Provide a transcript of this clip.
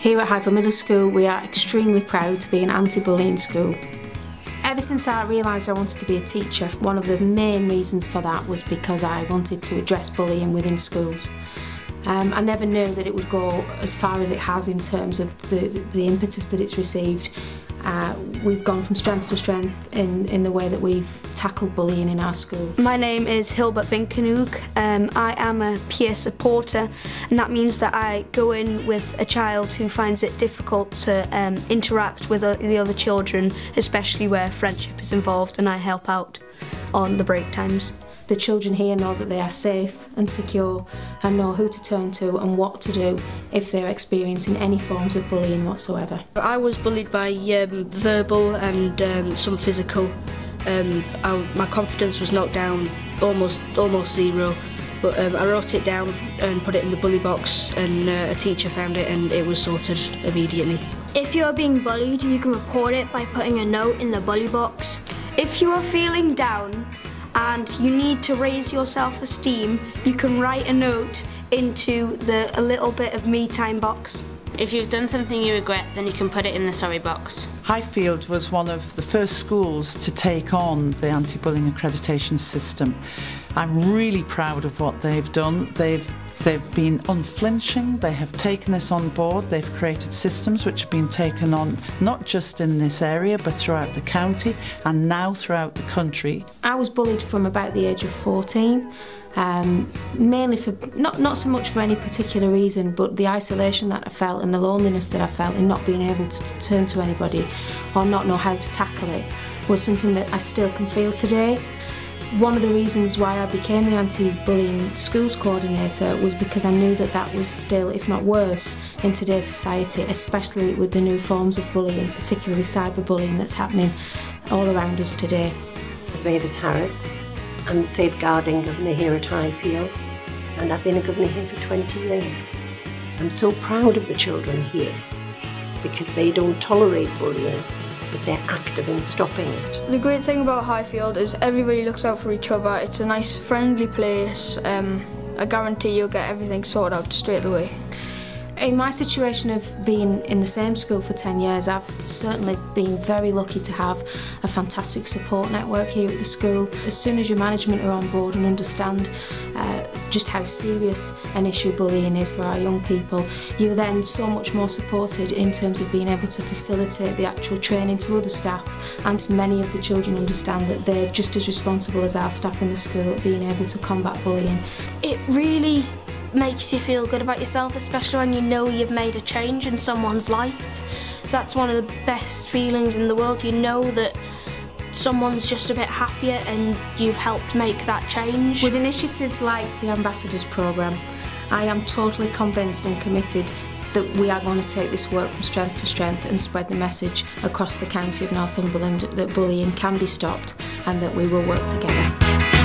Here at Highfield Middle School we are extremely proud to be an anti-bullying school. Ever since I realised I wanted to be a teacher, one of the main reasons for that was because I wanted to address bullying within schools. Um, I never knew that it would go as far as it has in terms of the, the impetus that it's received. Uh, we've gone from strength to strength in, in the way that we've tackled bullying in our school. My name is Hilbert Vinkenoog. Um, I am a peer supporter and that means that I go in with a child who finds it difficult to um, interact with uh, the other children, especially where friendship is involved and I help out on the break times. The children here know that they are safe and secure and know who to turn to and what to do if they're experiencing any forms of bullying whatsoever. I was bullied by um, verbal and um, some physical. Um, I, my confidence was knocked down almost almost zero but um, I wrote it down and put it in the bully box and uh, a teacher found it and it was sorted immediately. If you're being bullied you can report it by putting a note in the bully box. If you are feeling down and you need to raise your self-esteem, you can write a note into the a little bit of me time box. If you've done something you regret, then you can put it in the sorry box. Highfield was one of the first schools to take on the anti-bullying accreditation system. I'm really proud of what they've done. They've They've been unflinching, they have taken this on board, they've created systems which have been taken on not just in this area but throughout the county and now throughout the country. I was bullied from about the age of 14. Um, mainly for not not so much for any particular reason but the isolation that I felt and the loneliness that I felt in not being able to turn to anybody or not know how to tackle it was something that I still can feel today one of the reasons why I became the anti-bullying schools coordinator was because I knew that that was still, if not worse, in today's society, especially with the new forms of bullying, particularly cyberbullying that's happening all around us today. I'm Mavis Harris. The safeguarding governor here at Highfield and I've been a governor here for 20 years. I'm so proud of the children here because they don't tolerate bullying but they're active in stopping it. The great thing about Highfield is everybody looks out for each other. It's a nice friendly place. Um, I guarantee you'll get everything sorted out straight away. In my situation of being in the same school for 10 years, I've certainly been very lucky to have a fantastic support network here at the school. As soon as your management are on board and understand uh, just how serious an issue bullying is for our young people, you're then so much more supported in terms of being able to facilitate the actual training to other staff and many of the children understand that they're just as responsible as our staff in the school at being able to combat bullying. It really makes you feel good about yourself, especially when you know you've made a change in someone's life. So that's one of the best feelings in the world. You know that someone's just a bit happier and you've helped make that change. With initiatives like the Ambassadors Programme, I am totally convinced and committed that we are going to take this work from strength to strength and spread the message across the county of Northumberland that bullying can be stopped and that we will work together.